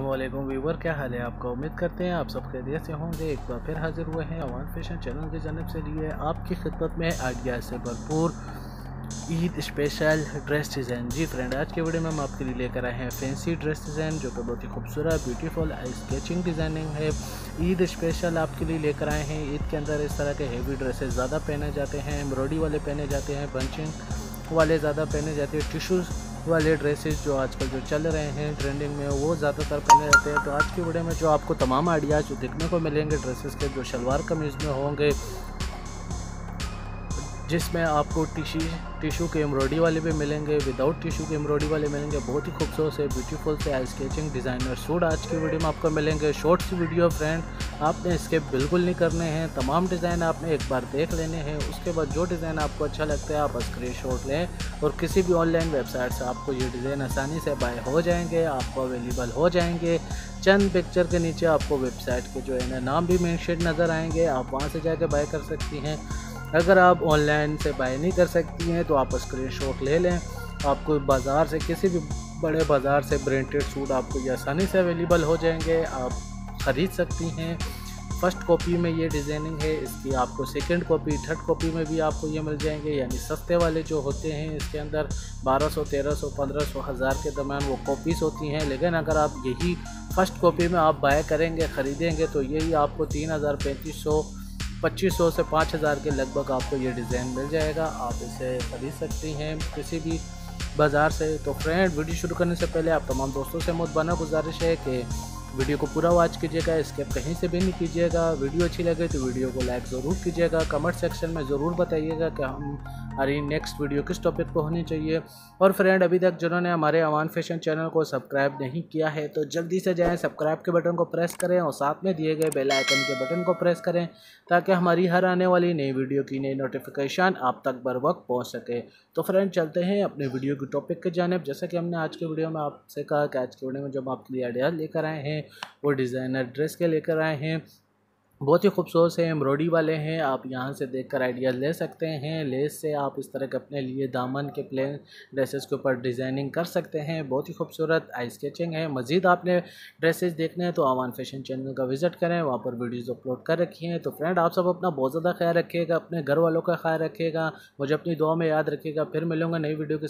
वालेकुम व्यूवर, क्या हाल है आपका? उम्मीद करते हैं आप सब खैरियत से होंगे। एक बार फिर हाजिर हुए हैं अवान फ़ैशन चैनल की जानब से लिए आपकी खिदमत में आइडिया से भरपूर ईद स्पेशल ड्रेस डिज़ाइन। जी फ्रेंड, आज के वीडियो में हम आपके लिए लेकर आए हैं फैंसी ड्रेस डिज़ाइन, जो कि बहुत ही खूबसूरत, ब्यूटीफुल स्केचिंग डिज़ाइनिंग है। ईद स्पेशल आपके लिए लेकर आए हैं। ईद के अंदर इस तरह के हेवी ड्रेसेस ज़्यादा पहने जाते हैं, एम्ब्रॉयडरी वाले पहने जाते हैं बंचिंग वाले ज़्यादा पहने जाते हैं टिशूज़ वाले ड्रेसेस जो आजकल जो चल रहे हैं ट्रेंडिंग में, वो ज़्यादातर पहने रहते हैं। तो आज की वीडियो में जो आपको तमाम आइडियाज़ जो देखने को मिलेंगे ड्रेसेस के जो शलवार कमीज़ में होंगे, जिसमें आपको टिशी टिशू के एम्ब्रॉयडरी वाले भी मिलेंगे विदाउट टिशू के एम्ब्रॉयडरी वाले मिलेंगे। बहुत ही खूबसूरत से ब्यूटीफुल से आई स्केचिंग डिज़ाइनर सूट आज की वीडियो में आपको मिलेंगे। शॉर्ट्स वीडियो फ्रेंड आपने इसके बिल्कुल नहीं करने हैं। तमाम डिज़ाइन आपने एक बार देख लेने हैं। उसके बाद जो डिज़ाइन आपको अच्छा लगता है, आप स्क्रीन लें। और किसी भी ऑनलाइन वेबसाइट से आपको ये डिज़ाइन आसानी से बाय हो जाएँगे, आपको अवेलेबल हो जाएँगे। चंद पिक्चर के नीचे आपको वेबसाइट के जो है ना, नाम भी मेंशन नज़र आएँगे। आप वहाँ से जाके बाय कर सकती हैं। अगर आप ऑनलाइन से बाय नहीं कर सकती हैं तो आप स्क्रीन ले लें। आपको बाज़ार से किसी भी बड़े बाज़ार से ब्रांडेड सूट आपको ये आसानी से अवेलेबल हो जाएँगे। आप ख़रीद सकती हैं। फ़र्स्ट कॉपी में ये डिज़ाइनिंग है इसकी आपको सेकंड कॉपी थर्ड कॉपी में भी आपको ये मिल जाएँगे। यानी सस्ते वाले जो होते हैं इसके अंदर 1200, 1300, 1500, हज़ार के दरमियान वो कॉपीज़ होती हैं। लेकिन अगर आप यही फ़र्स्ट कॉपी में आप बाय करेंगे ख़रीदेंगे तो यही आपको तीन हज़ार पैंतीस सौ पच्चीस सौ से पाँच हज़ार के लगभग आपको ये डिज़ाइन मिल जाएगा। आप इसे ख़रीद सकती हैं किसी भी बाज़ार से। तो फ्रेंड, वीडियो शुरू करने से पहले आप तमाम दोस्तों से मुतबाना गुजारिश है कि वीडियो को पूरा वॉच कीजिएगा स्केप कहीं से भी नहीं कीजिएगा। वीडियो अच्छी लगे तो वीडियो को लाइक ज़रूर कीजिएगा। कमेंट सेक्शन में ज़रूर बताइएगा कि हम, हमारी नेक्स्ट वीडियो किस टॉपिक पर होनी चाहिए। और फ्रेंड अभी तक जिन्होंने हमारे अवान फ़ैशन चैनल को सब्सक्राइब नहीं किया है तो जल्दी से जाएँ सब्सक्राइब के बटन को प्रेस करें और साथ में दिए गए बेल आइकन के बटन को प्रेस करें, ताकि हमारी हर आने वाली नई वीडियो की नई नोटिफिकेशन आप तक बर वक्त पहुँच सके। तो फ्रेंड चलते हैं अपने वीडियो की टॉपिक के जानब। जैसा कि हमने आज के वीडियो में आपसे कहा कि आज के वीडियो में जब आपके लिए आइडिया लेकर आए हैं वो डिज़ाइनर ड्रेस के लेकर आए हैं। बहुत ही खूबसूरत से एम्ब्रॉयडरी वाले हैं। आप यहाँ से देखकर आइडियाज़ ले सकते हैं। लेस से आप इस तरह के अपने लिए दामन के प्लेन ड्रेसेस के ऊपर डिज़ाइनिंग कर सकते हैं। बहुत ही खूबसूरत आई स्केचिंग है। मज़ीद आपने ड्रेसेस देखने हैं तो आवान फ़ैशन चैनल का विज़िट करें। वहाँ पर वीडियोज़ अपलोड कर रखी हैं। तो फ्रेंड, आप सब अपना बहुत ज़्यादा ख्याल रखिएगा, अपने घर वालों का ख्याल रखिएगा। मुझे अपनी दुआ में याद रखिएगा। फिर मिलूँगा नई वीडियो के